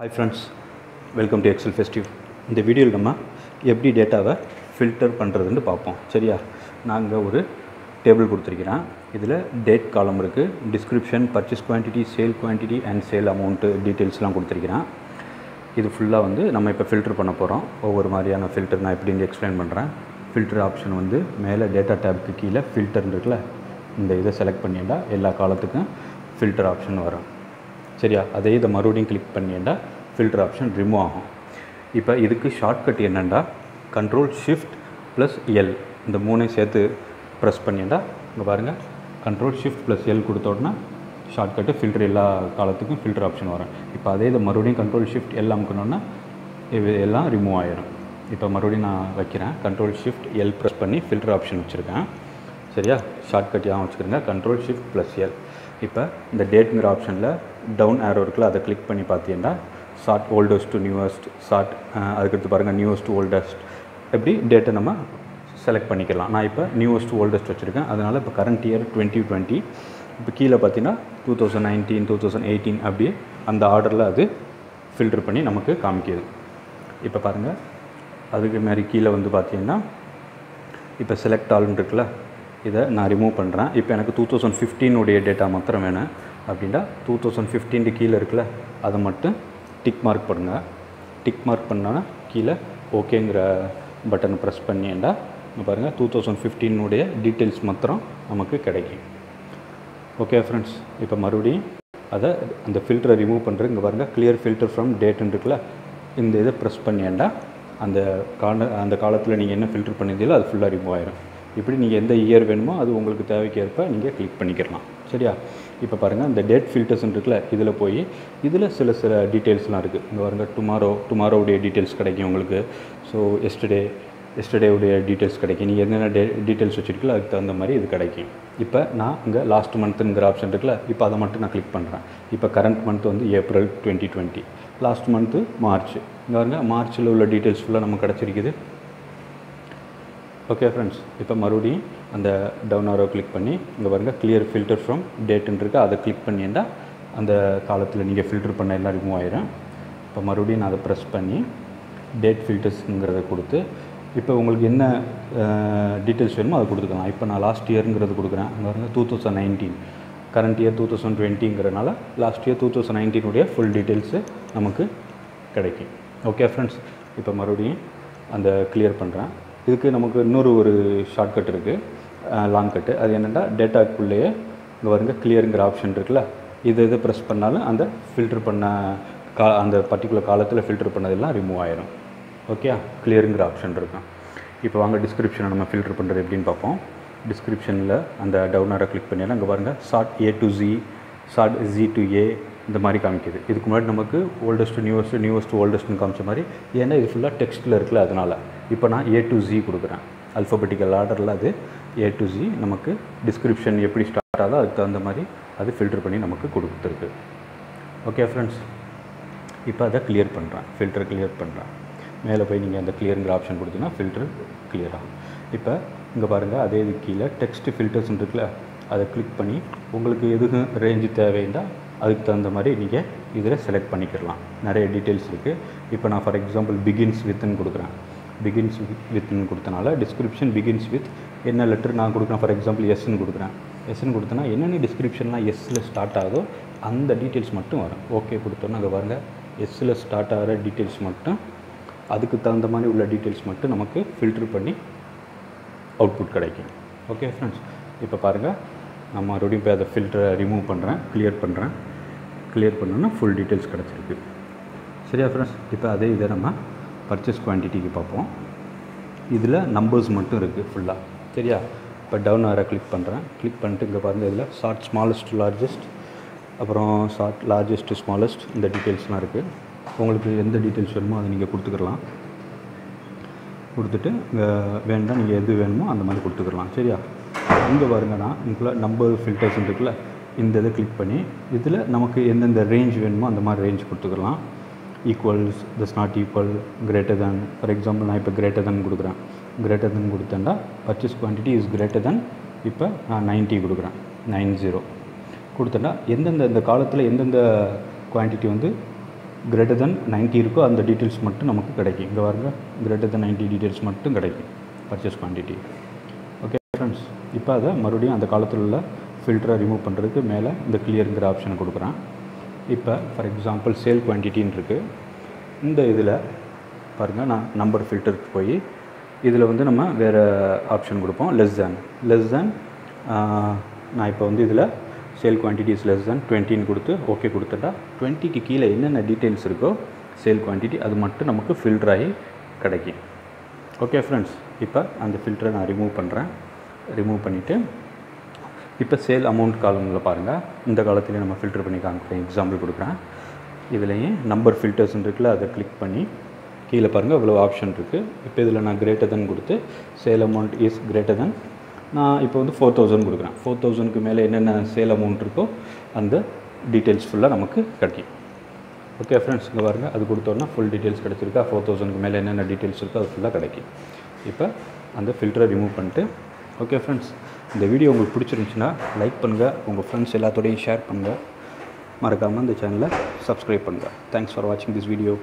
Hi friends welcome to Excel festive இந்த வீடியோவில் நம்ம எப்படி டேட்டாவை ஃபில்டர் பண்ணுறதுன்னு பார்ப்போம். சரியா? நாங்கள் ஒரு டேபிள் கொடுத்துருக்கிறேன். இதில் டேட் காலம் இருக்குது description purchase quantity sale quantity and sale amount டீட்டெயில்ஸ்லாம் கொடுத்துருக்கிறேன். இது ஃபுல்லாக வந்து நம்ம இப்போ ஃபில்டர் பண்ண போகிறோம் ஒவ்வொரு மாதிரியான ஃபில்டர் நான் எப்படின்னு எக்ஸ்பிளைன் பண்ணுறேன் ஃபில்டர் ஆப்ஷன் வந்து மேலே டேட்டா டேப்க்கு கீழே ஃபில்டர்னு இருக்குல்ல இந்த இதை செலக்ட் பண்ணிட்டா எல்லா காலத்துக்கும் ஃபில்டர் ஆப்ஷன் வரும். சரியா? அதே இதை மறுபடியும் கிளிக் பண்ணிண்டா ஃபில்டர் ஆப்ஷன் ரிமூவ் ஆகும். இப்போ இதுக்கு ஷார்ட்கட் என்னென்னா கண்ட்ரோல் ஷிஃப்ட் ப்ளஸ் எல் இந்த மூணையும் சேர்த்து ப்ரெஸ் பண்ணிண்டா இங்கே பாருங்கள் கண்ட்ரோல் ஷிஃப்ட் ப்ளஸ் எல் கொடுத்த உடனே ஷார்ட்கட்டு ஃபில்டர் எல்லா காலத்துக்கும் ஃபில்டர் ஆப்ஷன் வரும். இப்போ அதே இதை மறுபடியும் கண்ட்ரோல் ஷிஃப்ட் எல் அமுக்கணுன்னா இது எல்லாம் ரிமூவ் ஆயிடும் இப்போ மறுபடியும் நான் வைக்கிறேன். கண்ட்ரோல் ஷிஃப்ட் எல் ப்ரெஸ் பண்ணி ஃபில்டர் ஆப்ஷன் வச்சுருக்கேன். சரியா? ஷார்ட்கட் ஏன் வச்சுக்கிறேங்க கண்ட்ரோல் ஷிஃப்ட் ப்ளஸ் எல் இப்போ இந்த டேட்ங்கிற ஆப்ஷனில் டவுன் ஆரோ இருக்குல்ல அதை கிளிக் பண்ணி பார்த்தீங்கன்னா sort oldest to newest sort அதுக்கடுத்து பாருங்கள் நியூவஸ்ட் ஓல்டஸ்ட் எப்படி டேட்டை நம்ம செலக்ட் பண்ணிக்கலாம். நான் இப்போ நியூவஸ்ட் ஓல்டஸ்ட் வச்சுருக்கேன். அதனால் இப்போ கரண்ட் இயர் டுவெண்ட்டி டுவெண்ட்டி இப்போ கீழே பார்த்தீங்கன்னா two thousand nineteen two thousand eighteen அப்படியே அந்த ஆர்டரில் அது ஃபில்டர் பண்ணி நமக்கு காமிக்கிது. இப்போ பாருங்கள் அதுக்கு மாதிரி கீழே வந்து பார்த்தீங்கன்னா இப்போ செலக்ட் ஆல்னு இருக்குல்ல இதை நான் ரிமூவ் பண்ணுறேன் இப்போ எனக்கு டூ தௌசண்ட் ஃபிஃப்டீனுடைய டேட்டா மாத்திரம் வேணும். அப்படின்னா டூ தௌசண்ட் ஃபிஃப்டீன்ட்டு கீழே இருக்குல்ல அதை மட்டும் டிக் மார்க் பண்ணுங்கள் டிக் மார்க் பண்ணால் கீழே ஓகேங்கிற பட்டனை ப்ரெஸ் பண்ணிண்டா இங்கே பாருங்கள் டூ தௌசண்ட் ஃபிஃப்டீனுடைய டீட்டெயில்ஸ் மாத்திரம் நமக்கு கிடைக்கும். ஓகே ஃப்ரெண்ட்ஸ் இப்போ மறுபடியும் அதை அந்த ஃபில்டரை ரிமூவ் பண்ணுறது இங்கே பாருங்கள் கிளியர் ஃபில்டர் ஃப்ரம் டேட்டுன்னு இருக்குல்ல இந்த இதை ப்ரெஸ் பண்ணியாண்டா அந்த கால அந்த காலத்தில் நீங்கள் என்ன ஃபில்டர் பண்ணியிருந்தீங்களோ அது ஃபுல்லாக ரிமூவ் ஆயிரும். இப்படி நீங்கள் எந்த இயர் வேணுமோ அது உங்களுக்கு தேவைக்கேற்ப நீங்கள் கிளிக் பண்ணிக்கிறலாம் சரியா? இப்போ பாருங்கள் அந்த டேட் ஃபில்டர்ஸ்னு இருக்குல்ல இதில் போய் இதில் சில சில டீட்டெயில்ஸ்லாம் இருக்குது இங்கே பாருங்க டுமாரோ டுமாரோவுடைய டீட்டெயில்ஸ் கிடைக்கும் உங்களுக்கு. ஸோ எஸ்டர்டே எஸ்டர்டேவுடைய டீட்டெயில்ஸ் கிடைக்கும். நீங்கள் என்னென்ன டே டீட்டெயில்ஸ் வச்சுருக்கீங்களோ அதுக்கு தகுந்த மாதிரி இது கிடைக்கும். இப்போ நான் இங்கே லாஸ்ட் மந்த்துங்கிற ஆப்ஷன் இருக்குல்ல இப்போ அதை மட்டும் நான் கிளிக் பண்ணுறேன் இப்போ கரண்ட் மந்த் வந்து April twenty twenty last month March இங்கே பாருங்கள் மார்ச்சில் உள்ள டீட்டெயில்ஸ் ஃபுல்லாக நம்ம கிடச்சிருக்குது. ஓகே ஃப்ரெண்ட்ஸ் இப்போ மறுபடியும் அந்த டவுன் ஆரோ கிளிக் பண்ணி இங்கே பாருங்கள் கிளியர் ஃபில்டர் ஃப்ரம் டேட்டுன்னு இருக்குது அதை கிளிக் பண்ணியிருந்தால் அந்த காலத்தில் நீங்கள் ஃபில்டர் பண்ண எல்லாம் ரிமூவ் ஆயிரும். இப்போ மறுபடியும் நான் அதை ப்ரெஸ் பண்ணி டேட் ஃபில்டர்ஸுங்கிறத கொடுத்து இப்போ உங்களுக்கு என்ன டீட்டெயில்ஸ் வேணுமோ அதை கொடுத்துக்கலாம். இப்போ நான் லாஸ்ட் இயருங்கிறது கொடுக்குறேன். அங்கே பாருங்கள் two thousand nineteen current year two thousand டுவெண்ட்டிங்கிறனால last year two thousand நைன்டீனுடைய ஃபுல் டீட்டெயில்ஸு நமக்கு கிடைக்கும். ஓகே ஃப்ரெண்ட்ஸ் இப்போ மறுபடியும் அந்த கிளியர் பண்ணுறேன் இதுக்கு நமக்கு இன்னொரு ஒரு ஷார்ட்கட் இருக்குது லாங் கட்டு அது என்னென்னா டேட்டாக்குள்ளேயே இங்கே வருங்க கிளியருங்கிற ஆப்ஷன் இருக்குல்ல? இது இது ப்ரெஸ் பண்ணாலும் அந்த ஃபில்ட்ரு பண்ண கா அந்த பர்டிகுலர் காலத்தில் ஃபில்டர் பண்ணதெல்லாம் ரிமூவ் ஆயிரும். ஓகே கிளியருங்கிற ஆப்ஷன் இருக்கும். இப்போ வாங்க டிஸ்கிரிப்ஷனை நம்ம ஃபில்டர் பண்ணுறது எப்படின்னு பார்ப்போம். டிஸ்கிரிப்ஷனில் அந்த டவுனாரை கிளிக் பண்ணியாலும் அங்கே பாருங்கள் sort A to Z sort Z to A இந்த மாதிரி காமிக்குது. இதுக்கு முன்னாடி நமக்கு ஓல்டஸ்ட்டு நியூவஸ்ட் நியூவஸ்ட்டு ஓல்டஸ்ட்னு காமிச்ச மாதிரி ஏன்னா இது ஃபுல்லாக டெக்ஸ்ட்டில் இருக்குல்ல அதனால். இப்போ நான் ஏ டு ஜி கொடுக்குறேன். அல்ஃபபெட்டிக்கல் ஆர்டரில் அது ஏ டு ஜி நமக்கு டிஸ்கிரிப்ஷன் எப்படி ஸ்டார்ட் ஆகுதோ அதுக்கு தகுந்த மாதிரி அது ஃபில்டர் பண்ணி நமக்கு கொடுத்துருக்கு. ஓகே ஃப்ரெண்ட்ஸ் இப்போ அதை கிளியர் பண்ணுறேன் ஃபில்டர் கிளியர் பண்ணுறேன் மேலே போய் நீங்கள் அந்த கிளியருங்கிற ஆப்ஷன் கொடுத்தீங்கன்னா ஃபில்டர் கிளியர் ஆகும். இப்போ இங்கே பாருங்கள் அதே இது கீழே டெக்ஸ்ட் ஃபில்டர்ஸ் இருக்குல்ல அதை கிளிக் பண்ணி உங்களுக்கு எதுவும் ரேஞ்சு தேவைன்னா அதுக்கு தகுந்த மாதிரி நீங்கள் இதில் செலக்ட் பண்ணிக்கிடலாம் நிறைய டீட்டெயில்ஸ் இருக்குது இப்போ நான் ஃபார் எக்ஸாம்பிள் பிகின்ஸ் வித்துன்னு கொடுக்குறேன். பிகின்ஸ் வித்னு கொடுத்தனால டிஸ்கிரிப்ஷன் பிகின்ஸ் வித் என்ன லெட்டர் நான் கொடுக்குறேன்? ஃபார் எக்ஸாம்பிள் எஸ்ன்னு கொடுக்குறேன். எஸ்ன்னு கொடுத்தனா என்னென்ன டிஸ்கிரிப்ஷன்லாம் எஸ்ஸில் ஸ்டார்ட் ஆகுதோ அந்த டீட்டெயில்ஸ் மட்டும் வரும். ஓகே கொடுத்தோன்னா அங்கே பாருங்கள் எஸ்ஸில் ஸ்டார்ட் ஆகிற டீட்டெயில்ஸ் மட்டும் அதுக்கு தகுந்த மாதிரி உள்ள டீட்டெயில்ஸ் மட்டும் நமக்கு ஃபில்டர் பண்ணி அவுட்புட் கிடைக்கும். ஓகே ஃப்ரெண்ட்ஸ் இப்போ பாருங்கள் நான் மறுபடியும் போய் அதை ஃபில்டரை ரிமூவ் பண்ணுறேன் கிளியர் பண்ணுறேன் கிளியர் பண்ணோன்னா ஃபுல் டீட்டெயில்ஸ் கிடச்சிருக்கு. சரியா ஃப்ரெண்ட்ஸ் இப்போ அதே இதை நம்ம பர்ச்சேஸ் குவான்டிட்டிக்கு பார்ப்போம். இதில் நம்பர்ஸ் மட்டும் இருக்குது ஃபுல்லாக சரியா? இப்போ டவுன் ஆரை கிளிக் பண்ணுறேன் கிளிக் பண்ணிட்டு இங்கே பாருங்கள் இதில் ஷார்ட் ஸ்மாலஸ்ட் லார்ஜஸ்ட் அப்புறம் ஷார்ட் லார்ஜஸ்ட் ஸ்மாலஸ்ட் இந்த டீட்டெயில்ஸ்லாம் இருக்குது உங்களுக்கு எந்த டீட்டெயில்ஸ் வேணுமோ அதை நீங்கள் கொடுத்துக்கலாம். கொடுத்துட்டு இங்கே வேண்டாம் நீங்கள் எது வேணுமோ அந்த மாதிரி கொடுத்துக்கலாம். சரியா? இங்கே பாருங்கன்னா இங்கே நம்பர் ஃபில்டர்ஸ் இருக்குல்ல இந்த இதை கிளிக் பண்ணி இதில் நமக்கு எந்தெந்த ரேஞ்ச் வேணுமோ அந்த மாதிரி ரேஞ்ச் கொடுத்துக்கலாம். Equals does not equal greater than for example நான் இப்போ கிரேட்டர் தென் கொடுக்குறேன். Greater than கொடுத்தேன்டா purchase quantity is greater than இப்போ நான் நைன்ட்டி கொடுக்குறேன். நைன் ஜீரோ கொடுத்தேன்னா எந்தெந்த இந்த காலத்தில் எந்தெந்த குவான்டிட்டி வந்து கிரேட்டர் தென் 90 இருக்கோ அந்த டீட்டெயில்ஸ் மட்டும் நமக்கு கிடைக்கும். இங்கே பாருங்க கிரேட்டர் தென் 90 டீட்டெயில்ஸ் மட்டும் கிடைக்கும் பர்ச்சேஸ் குவான்டிட்டி ஓகே ஃப்ரெண்ட்ஸ் இப்போ அதை மறுபடியும் அந்த காலத்தில் உள்ள ஃபில்டரை ரிமூவ் பண்ணுறதுக்கு மேலே இந்த கிளியருங்கிற ஆப்ஷனை கொடுக்குறேன். இப்போ ஃபார் எக்ஸாம்பிள் சேல் குவான்டிட்டின்னு இருக்குது இந்த இதில் பாருங்கள் நான் நம்பர் ஃபில்டருக்கு போய் இதில் வந்து நம்ம வேறு ஆப்ஷன் கொடுப்போம் லெஸ் தேன் லெஸ் தேன் நான் இப்போ வந்து இதில் சேல் குவான்டிட்டிஸ் லெஸ் தேன் டுவெண்ட்டின்னு கொடுத்து ஓகே கொடுத்துட்டா டுவெண்ட்டிக்கு கீழே என்னென்ன டீட்டெயில்ஸ் இருக்கோ சேல் குவான்டிட்டி அது மட்டும் நமக்கு ஃபில்டர் ஆகி கிடைக்கும். ஓகே ஃப்ரெண்ட்ஸ் இப்போ அந்த ஃபில்டரை நான் ரிமூவ் பண்ணுறேன் ரிமூவ் பண்ணிவிட்டு இப்போ சேல் அமௌண்ட் காலமில் பாருங்கள் இந்த காலத்துலேயே நம்ம ஃபில்டர் பண்ணி காமிக்கிறேன் எக்ஸாம்பிள் கொடுக்குறேன். இதுலேயும் நம்பர் ஃபில்டர்ஸ்ன்னு இருக்குல்ல அதை கிளிக் பண்ணி கீழே பாருங்கள் இவ்வளோ ஆப்ஷன் இருக்குது இப்போ இதில் நான் கிரேட்டர் தென் கொடுத்து sale amount is greater than நான் இப்போ வந்து ஃபோர் தௌசண்ட் கொடுக்குறேன். ஃபோர் தௌசண்ட்க்கு மேலே என்னென்ன சேல் அமௌண்ட் இருக்கோ அந்த டீட்டெயில்ஸ் ஃபுல்லாக நமக்கு கிடைக்கும். ஓகே ஃப்ரெண்ட்ஸ் இங்கே பாருங்கள் அது கொடுத்தோன்னா ஃபுல் டீட்டெயில்ஸ் கிடச்சிருக்கா? ஃபோர் தௌசண்ட்க்கு மேலே என்னென்ன டீட்டெயில்ஸ் இருக்கோ அது ஃபுல்லாக கிடைக்கும். இப்போ அந்த ஃபில்டரை ரிமூவ் பண்ணிட்டு ஓகே ஃப்ரெண்ட்ஸ் இந்த வீடியோ உங்களுக்கு பிடிச்சிருந்துச்சுன்னா லைக் பண்ணுங்கள் உங்கள் ஃப்ரெண்ட்ஸ் எல்லாத்தோடையும் ஷேர் பண்ணுங்கள் மறக்காமல் இந்த சேனலை சப்ஸ்கிரைப் பண்ணுங்கள் தேங்க்ஸ் ஃபார் வாட்சிங் திஸ் வீடியோ